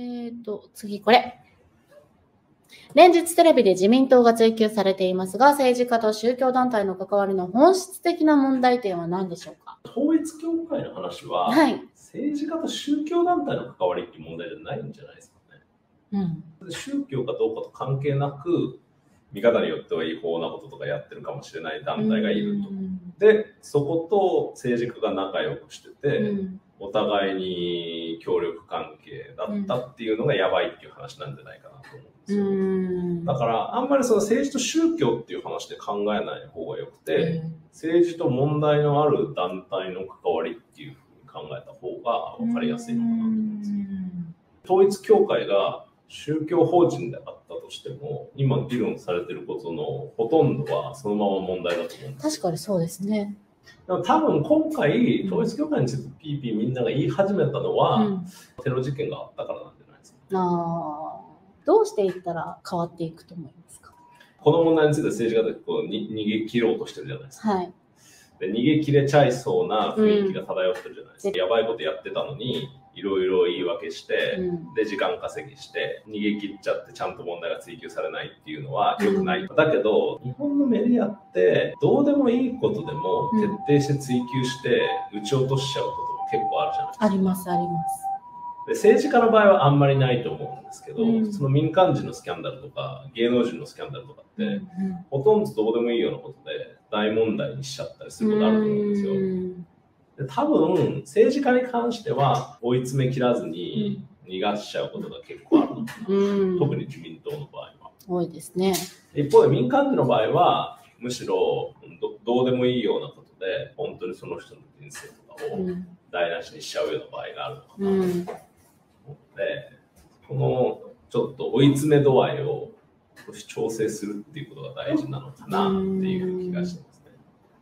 えっ、と、次これ。連日テレビで自民党が追及されていますが、政治家と宗教団体の関わりの本質的な問題点は何でしょうか？統一教会の話は、はい。政治家と宗教団体の関わりっていう問題じゃないんじゃないですかね。うん。宗教かどうかと関係なく、見方によっては違法なこととかやってるかもしれない団体がいると。うんで、そこと政治家が仲良くしてて、うんお互いに協力関係だったっていうのがやばいっていう話なんじゃないかなと思うんですよ。うんだから、あんまりその政治と宗教っていう話で考えない方がよくて、政治と問題のある団体の関わりっていうふうに考えた方が分かりやすいのかなと思うんですよ。統一教会が宗教法人であったとしても、今議論されてることのほとんどはそのまま問題だと思うんですよ。確かにそうですね。でも多分今回、統一教会についてピーピーみんなが言い始めたのは、うん、テロ事件があったからなんじゃないですか。あーどうしていったら変わっていくと思いますか？この問題について政治家でこうに逃げ切ろうとしてるじゃないですか。はい。で逃げ切れちゃいそうな雰囲気が漂ってるじゃないですか。やばいことやってたのに、いろいろ言い訳して、うんで、時間稼ぎして、逃げ切っちゃってちゃんと問題が追及されないっていうのは良くない。だけど、日本のメディアって、どうでもいいことでも徹底して追及して、撃ち落としちゃうことも結構あるじゃないですか。あります、あります。で政治家の場合はあんまりないと思うんですけど、うんその民間人のスキャンダルとか、芸能人のスキャンダルとかって、うんほとんどどうでもいいようなことで大問題にしちゃったりすることあると思うんですよ。多分、政治家に関しては追い詰め切らずに逃がしちゃうことが結構あるのかな、うん特に自民党の場合は。多いですね。一方で民間人の場合は、むしろどどうでもいいようなことで、本当にその人の人生とかをうん台無しにしちゃうような場合があるのかなと思うんこのちょっと追い詰め度合いを少し調整するっていうことが大事なのかなっていう気がしてます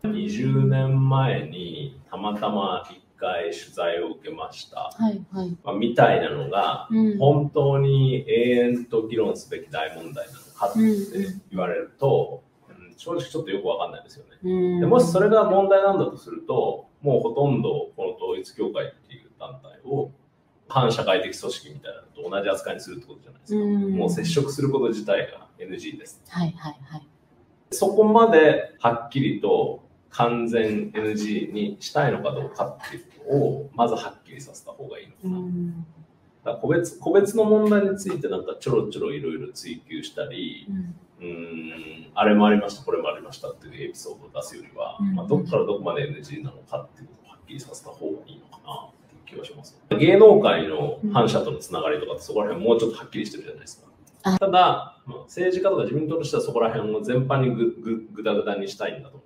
ね。20年前にたまたま一回取材を受けました、はい、はい。まあ、みたいなのがうん本当に永遠と議論すべき大問題なのかって言われると、うん正直ちょっとよくわかんないですよね。うんでもしそれが問題なんだとすると、もうほとんどこの統一教会っていう団体を反社会的組織みたいなのと同じ扱いにするってことじゃないですか。うんもう接触すること自体が NG です。はい、はい、はい。そこまではっきりと完全 NG にしたいのかどうかっていうのをまずはっきりさせた方がいいのかうな。んだ個別個別の問題についてなんかちょろちょろいろいろ追求したり、うんうーん、あれもありました、これもありましたっていうエピソードを出すよりは、うんまあ、どこからどこまで NG なのかっていうことをはっきりさせた方がいいのかなっていう気がします。芸能界の反社とのつながりとかってそこら辺もうちょっとはっきりしてるじゃないですか。あただ、まあ、政治家とか自民党としてはそこら辺を全般にぐぐぐだぐだにしたいんだと思